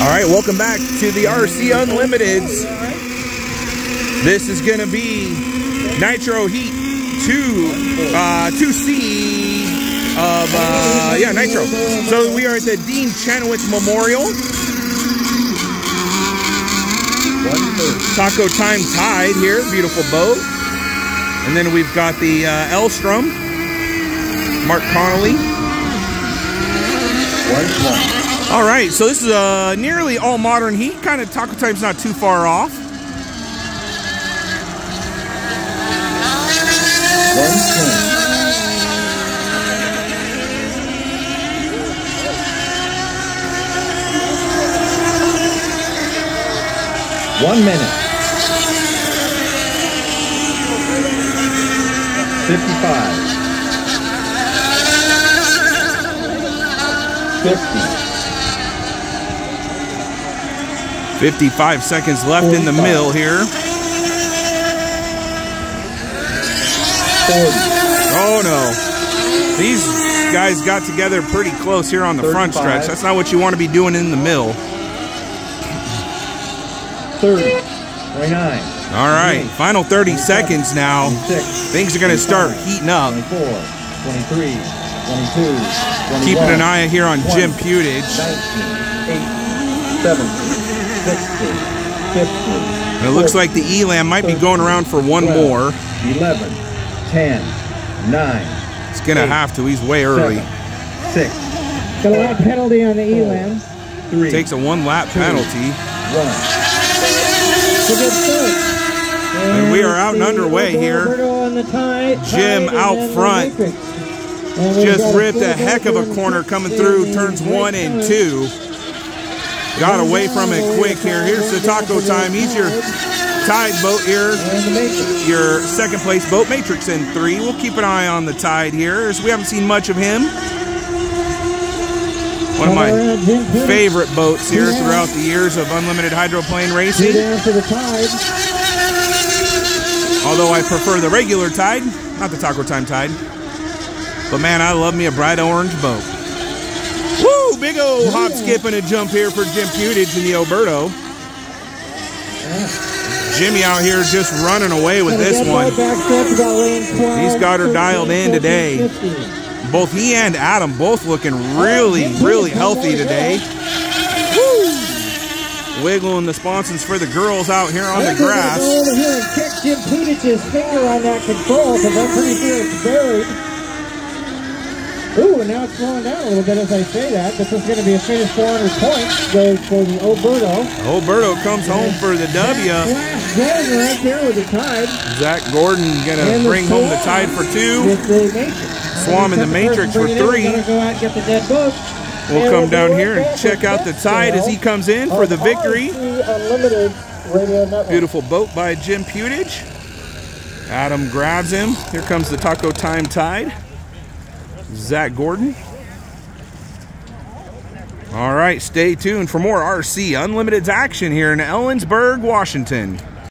All right, welcome back to the RC Unlimiteds. This is going to be Nitro Heat 2, uh, 2C of, uh, yeah, Nitro. So we are at the Dean Chenoweth Memorial. Taco Time Tide here, beautiful boat. And then we've got the uh, Elstrom, Mark Connolly. All right, so this is a nearly all modern heat. Kind of Taco Time's not too far off. One minute. Fifty-five. Fifty. 55 seconds left in the mill here. Oh no. These guys got together pretty close here on the front stretch. That's not what you want to be doing in the mill. Thirty. Twenty-nine. All right, final 30 seconds now. Things are going to start heating up. Twenty-four. Twenty-three. Twenty-two. Twenty-one. Keeping an eye here on Jim 20, Putage. 19, 8, 17, 16, 15. And it looks like the Elam might be going around for one 12, more. 11, 10, 9, It's going to have to. He's way early. 6, Got a lap penalty on the Elam. 3, Takes a one lap penalty. 1. It's a good start. And we are out and underway here. On the tie- Jim out front. Matrix. And we've Just ripped a heck of a corner coming through turns one and time. two. Got away from it quick here. Here's the taco time. He's your tide boat here. Your second place boat, Matrix in three. We'll keep an eye on the tide here as we haven't seen much of him. One of my favorite boats here throughout the years of unlimited hydroplane racing. Although I prefer the regular tide, not the taco time tide. But man, I love me a bright orange boat. Big old hop, skip, and a jump here for Jim Putage in the Oberto. Jimmy out here just running away with this one. boat backstretch about lane 12, He's got her dialed in today. Both he and Adam both looking really, really healthy today. Woo! Wiggling the sponsons for the girls out here on the grass. Go over here and kick Jim finger on that control because I'm pretty sure it's buried. Now it's slowing down a little bit as I say that. This is going to be a finish 400 points. Goes for the Oberto. Alberto comes home for the W. Flash Gordon right there with the tide. Zach Gordon And the bring home the tide for two. With the Matrix. Swam and the Matrix for in, three. Go out and get the dead boat. We'll come down here and check out the tide as he comes in for the victory. RC Unlimited Radio Network. Beautiful boat by Jim Putage. Adam grabs him. Here comes the Taco Time Tide. Zach Gordon. All right, stay tuned for more RC Unlimited's action here in Ellensburg, Washington.